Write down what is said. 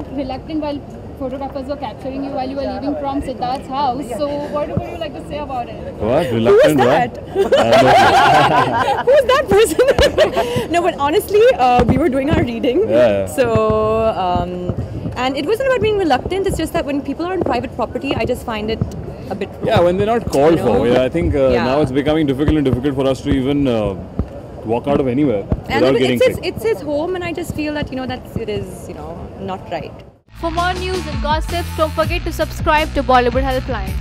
reluctant while photographers were capturing you while you were leaving from Sidharth's house. So what would you like to say about it? What? Reluctant, that? what? Uh, Who's that person? no, but honestly, uh, we were doing our reading. Yeah. So, um, and it wasn't about being reluctant. It's just that when people are on private property, I just find it a bit. yeah, when they're not called You know? for. Yeah, I think uh, Yeah. now it's becoming difficult and difficult for us to even uh, walk out of anywhere And without getting it's his, sick. it's his home, and I just feel that you know that it is you know not right. For more news and gossip, don't forget to subscribe to Bollywood Helpline.